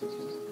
谢谢。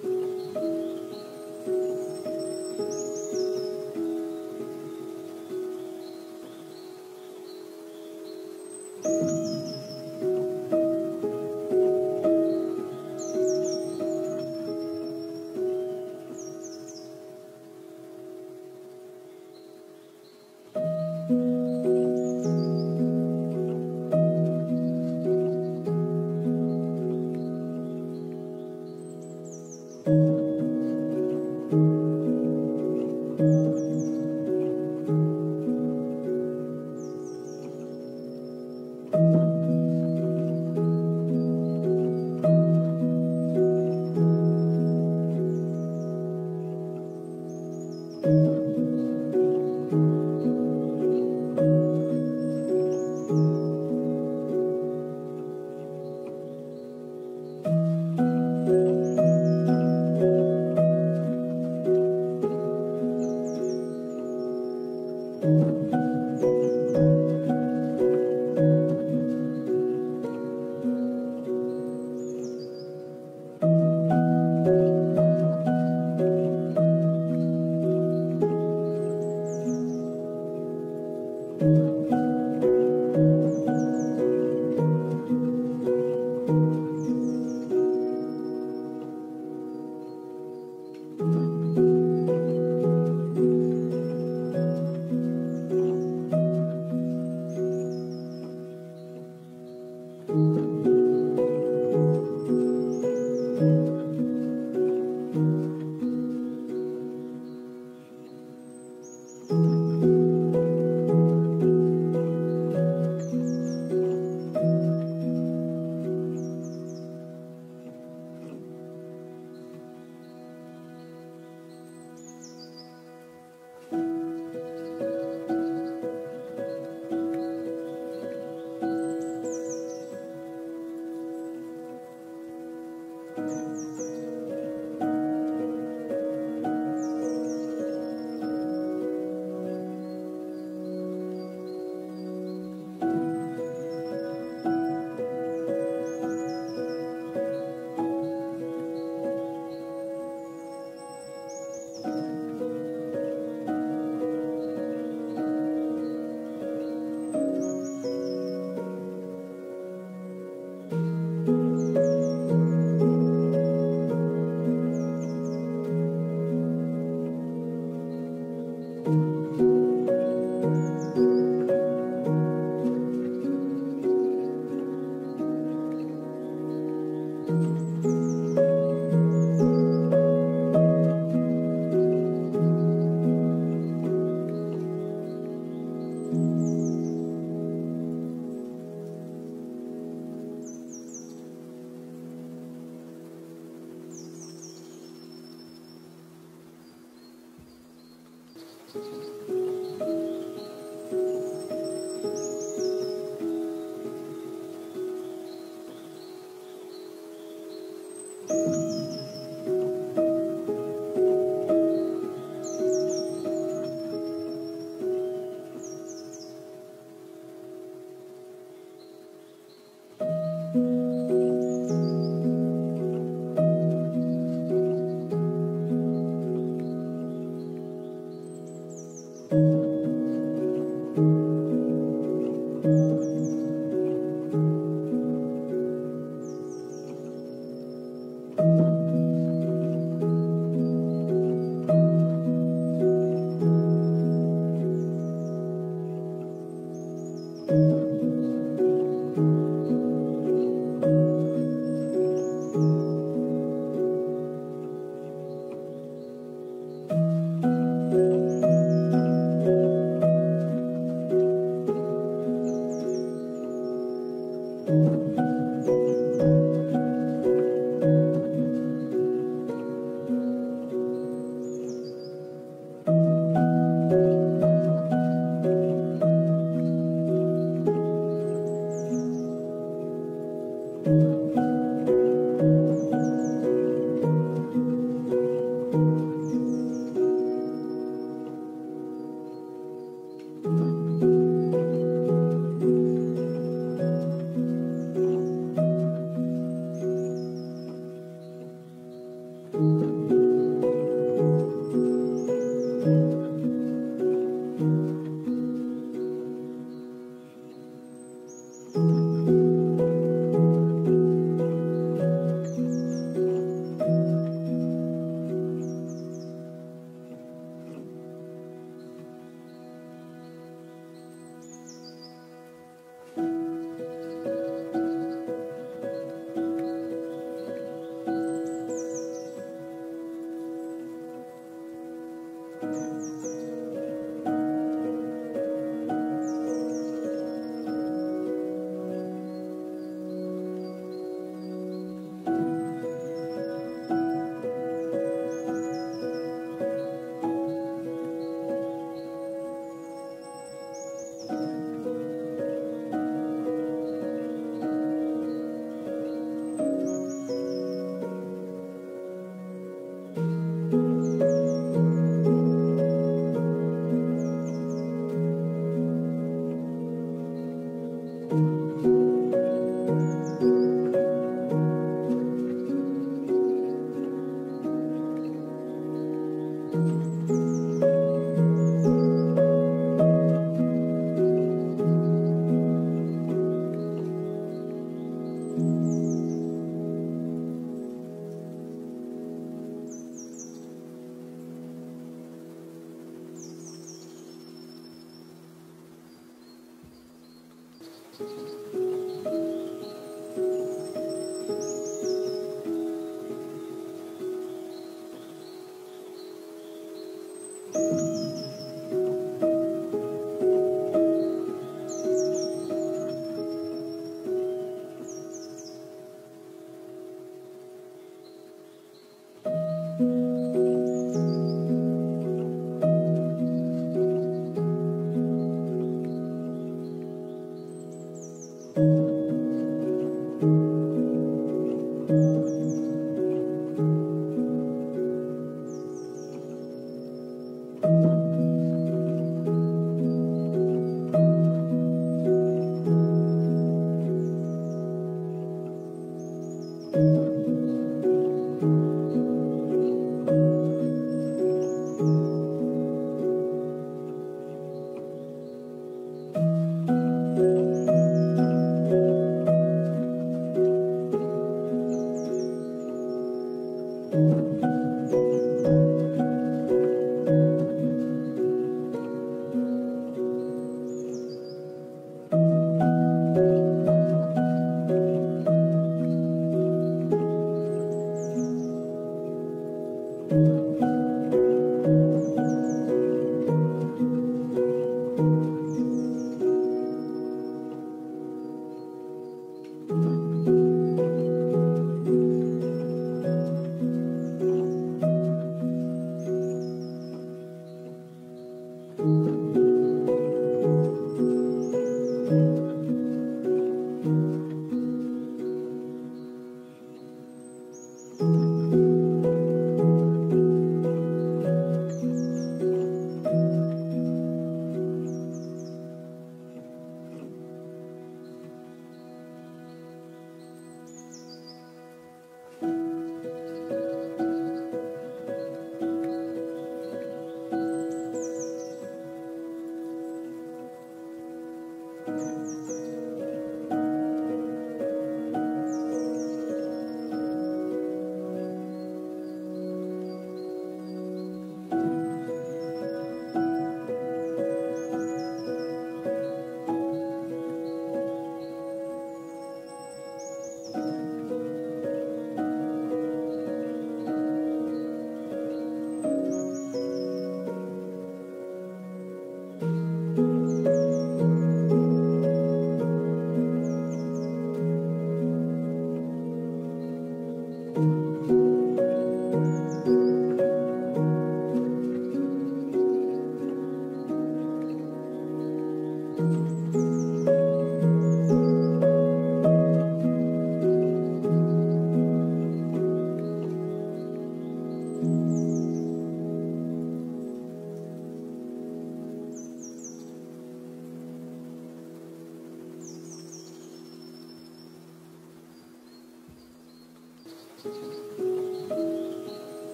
Thank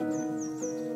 うん。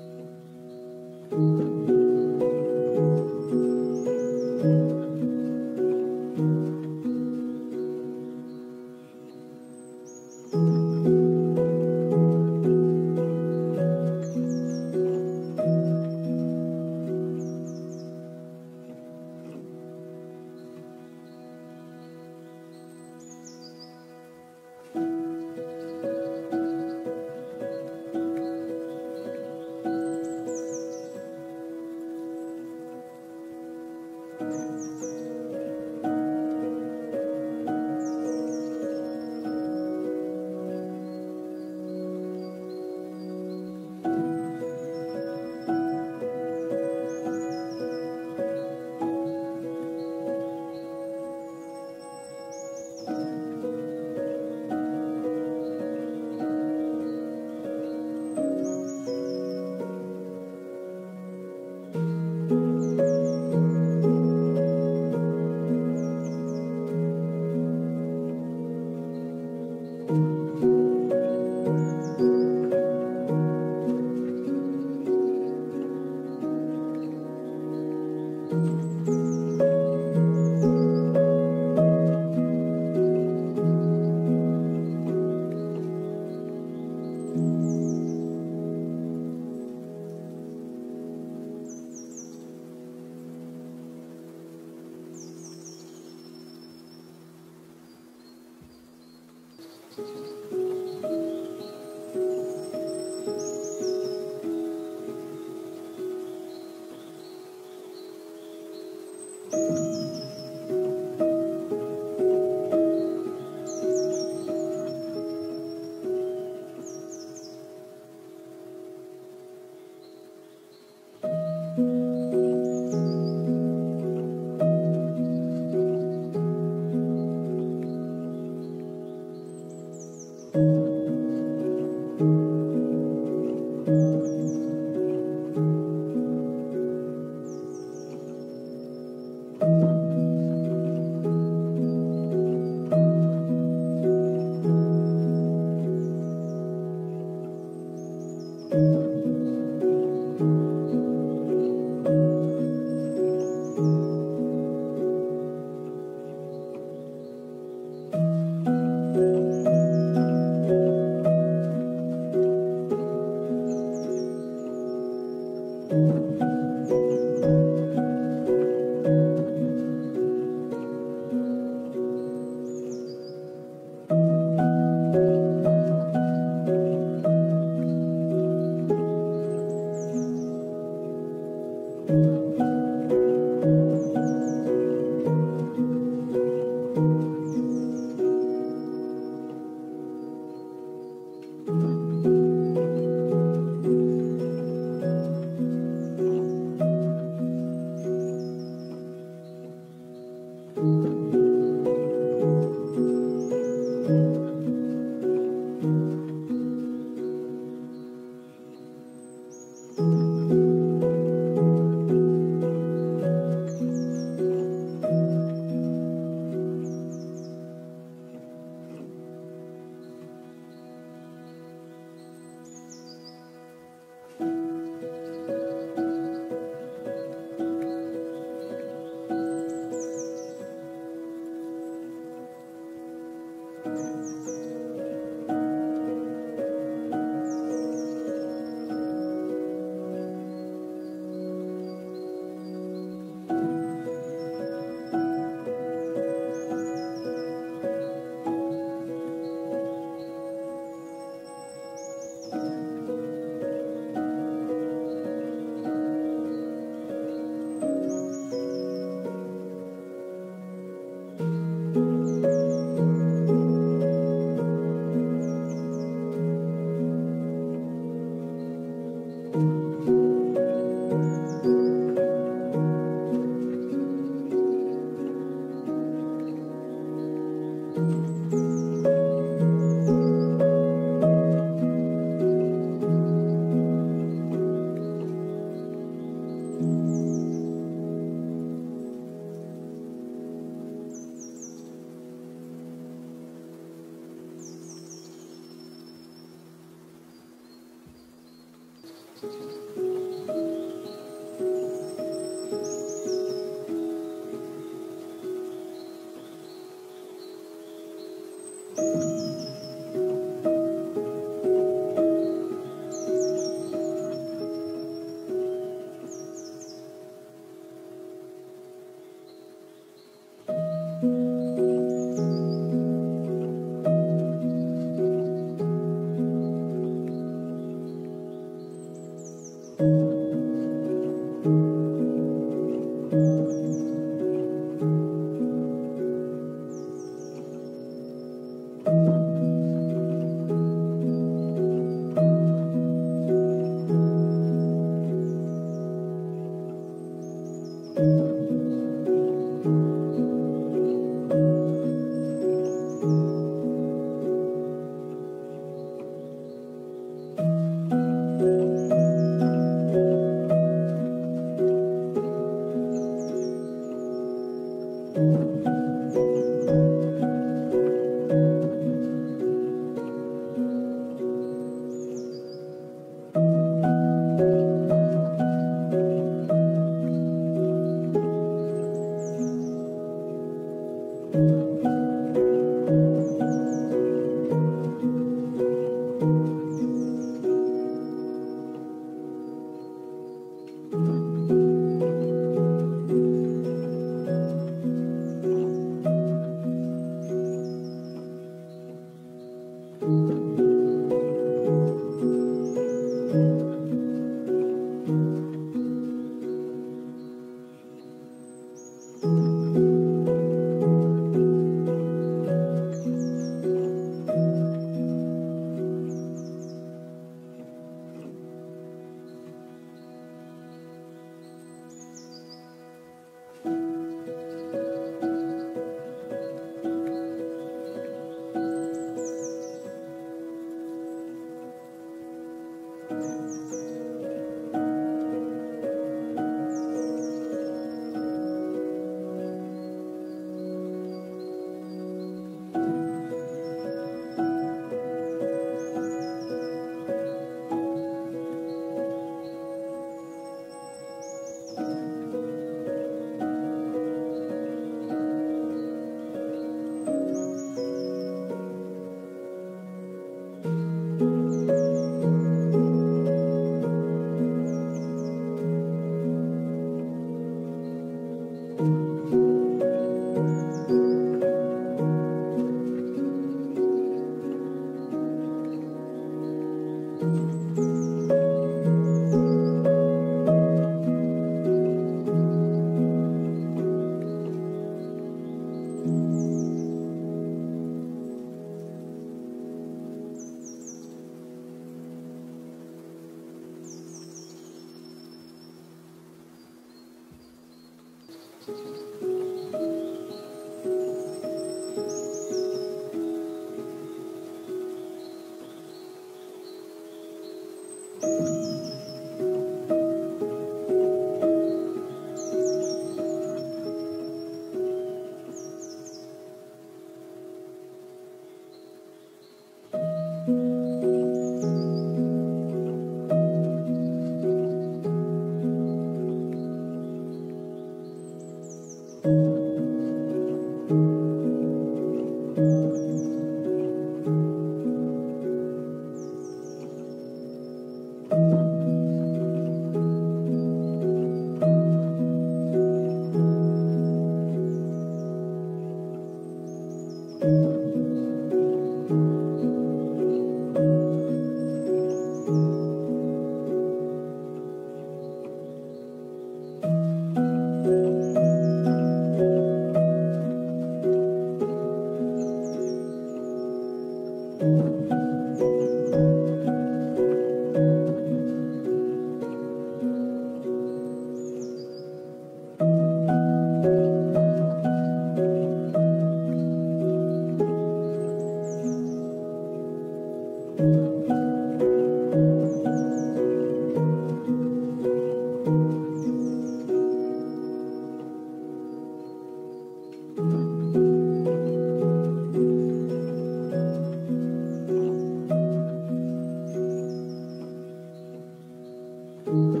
Thank